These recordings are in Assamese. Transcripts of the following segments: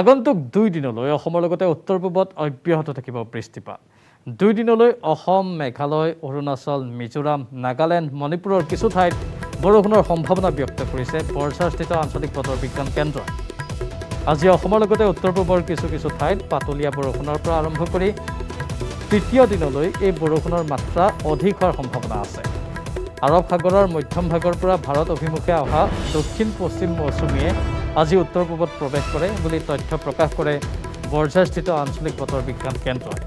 আগন্তুক দুই দিনলৈ অসমৰ লগতে উত্তৰ পূবত অব্যাহত থাকিব বৃষ্টিপাত দুই দিনলৈ অসম মেঘালয় অৰুণাচল মিজোৰাম নাগালেণ্ড মণিপুৰৰ কিছু ঠাইত বৰষুণৰ সম্ভাৱনা ব্যক্ত কৰিছে বৰ্ষাস্থিত আঞ্চলিক বতৰ বিজ্ঞান কেন্দ্ৰ আজি অসমৰ লগতে উত্তৰ পূবৰ কিছু কিছু ঠাইত পাতলীয়া বৰষুণৰ পৰা আৰম্ভ কৰি তৃতীয় দিনলৈ এই বৰষুণৰ মাত্ৰা অধিক হোৱাৰ সম্ভাৱনা আছে আৰৱ সাগৰৰ মধ্যম ভাগৰ পৰা ভাৰত অভিমুখে অহা দক্ষিণ পশ্চিম মৌচুমীয়ে আজি উত্তৰ পূবত প্ৰৱেশ কৰে বুলি তথ্য প্ৰকাশ কৰে বৰঝাৰস্থিত আঞ্চলিক বতৰ বিজ্ঞান কেন্দ্ৰই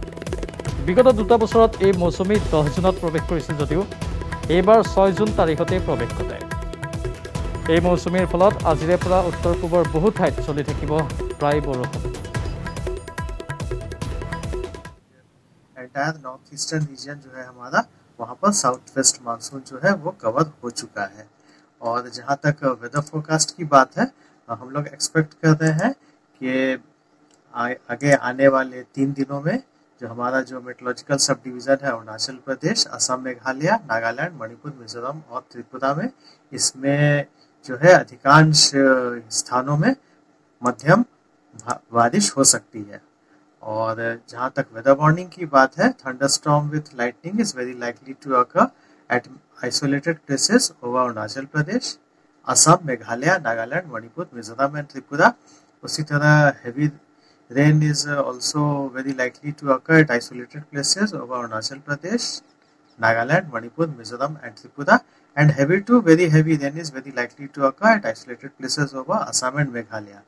বিগত দুটা বছৰত এই মৌচুমী দহ জুনত প্ৰৱেশ কৰিছিল যদিও এইবাৰ ছয় জুন তাৰিখতেই প্ৰৱেশ ঘটে এই মৌচুমীৰ ফলত আজিৰে পৰা উত্তৰ পূবৰ বহু ঠাইত চলি থাকিব প্ৰায় বৰষুণ एंटायर नॉर्थ ईस्टर्न रीजन जो है हमारा वहाँ पर साउथ वेस्ट मानसून जो है वो कवर हो चुका है और जहाँ तक वेदर फोरकास्ट की बात है हम लोग एक्सपेक्ट कर रहे हैं कि आगे आने वाले तीन दिनों में जो हमारा जो मेट्रोलॉजिकल सब डिवीज़न है अरुणाचल प्रदेश असम मेघालय नागालैंड मणिपुर मिजोरम और त्रिपुरा में इसमें जो है अधिकांश स्थानों में मध्यम बारिश हो सकती है और जहाँ तक वेदर वार्निंग की बात है thunderstorm with lightning is very likely to occur at isolated places over Arunachal Pradesh Assam, Meghalaya, Nagaland, Manipur, Mizoram and Tripura. Usi tarah heavy rain is uh, also very likely to occur at isolated places over Arunachal Pradesh, Nagaland, Manipur, Mizoram and Tripura, and heavy to very heavy rain is very likely to occur at isolated places over Assam and Meghalaya.